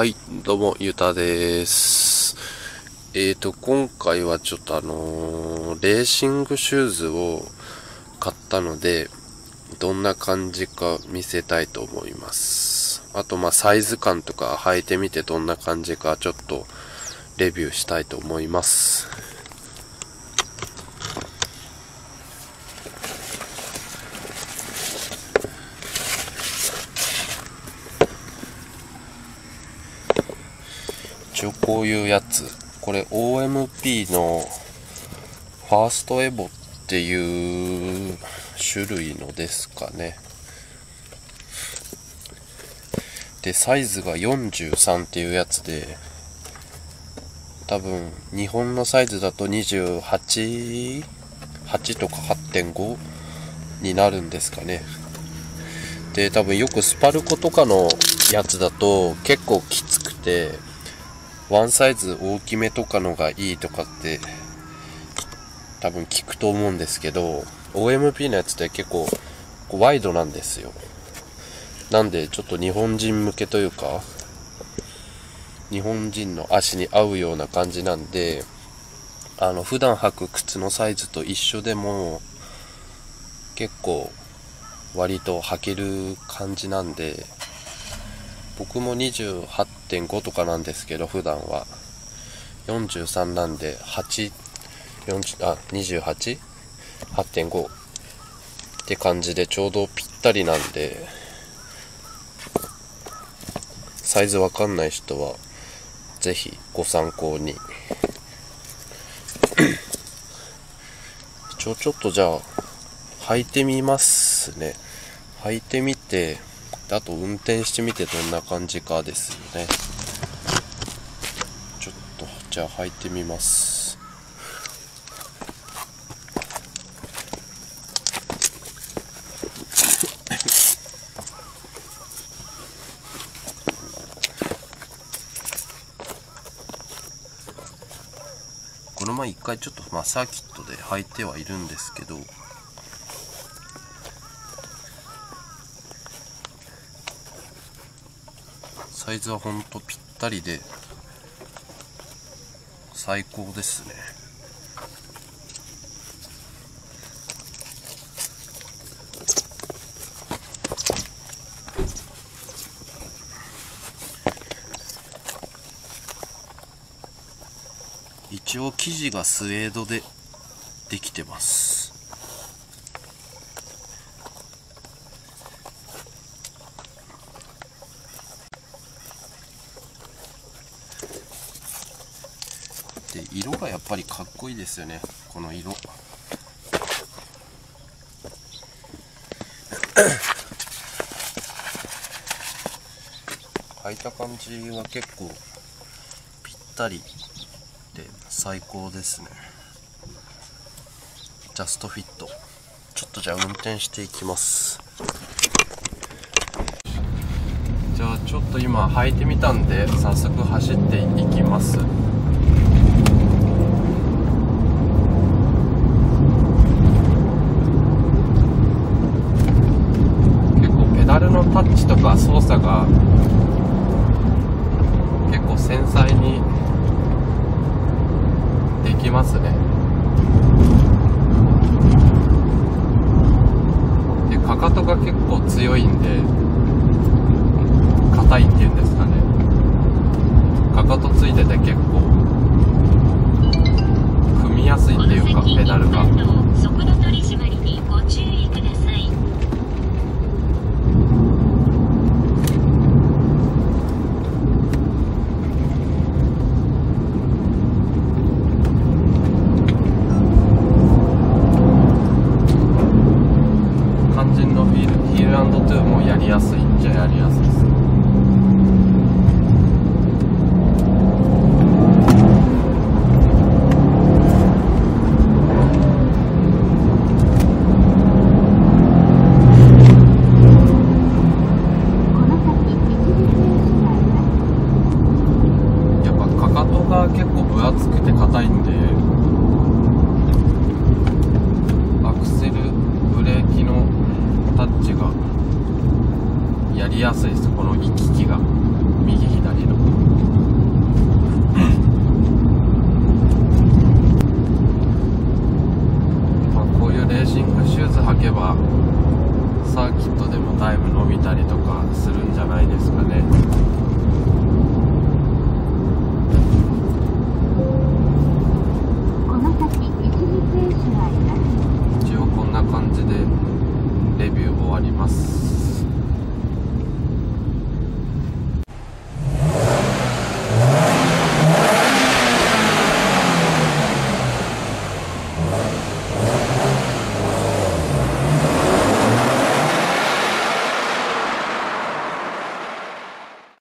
はい、どうも、ゆうたです。えーと、今回はちょっとあのーレーシングシューズを買ったので、どんな感じか見せたいと思います。あと、まあ、サイズ感とか履いてみてどんな感じかちょっとレビューしたいと思います。一応こういうやつ。これ OMP のファーストエボっていう種類のですかね。で、サイズが43っていうやつで、多分日本のサイズだと28、8とか8.5になるんですかね。で、多分よくスパルコとかのやつだと結構きつくて、ワンサイズ大きめとかのがいいとかって多分聞くと思うんですけど OMP のやつって結構ワイドなんですよ。なんでちょっと日本人向けというか日本人の足に合うような感じなんであの普段履く靴のサイズと一緒でも結構割と履ける感じなんで僕も28.5とかなんですけど普段は。43なんで8 40あ 28?8.5 って感じでちょうどぴったりなんでサイズわかんない人はぜひご参考に。一応ちょっとじゃあ履いてみますね。履いてみてあと運転してみてどんな感じかですよね。ちょっとじゃあ履いてみます。この前一回ちょっとまあサーキットで履いてはいるんですけどサイズはほんとぴったりで最高ですね。一応生地がスウェードでできてます。で色がやっぱりかっこいいですよねこの色。履いた感じは結構ぴったりで最高ですね。ジャストフィット。ちょっとじゃあ運転していきます。じゃあちょっと今履いてみたんで早速走っていきます結構ペダルのタッチとか操作が結構繊細にできますね。でかかとが結構強いんで硬いっていうんですかね。かかとついてて結構踏みやすいっていうかペダルが。やすいです。この行き来が。右左の。まこういうレーシングシューズ履けばサーキットでもタイム伸びたりとかするんじゃないですかね。一応こんな感じでレビュー終わります。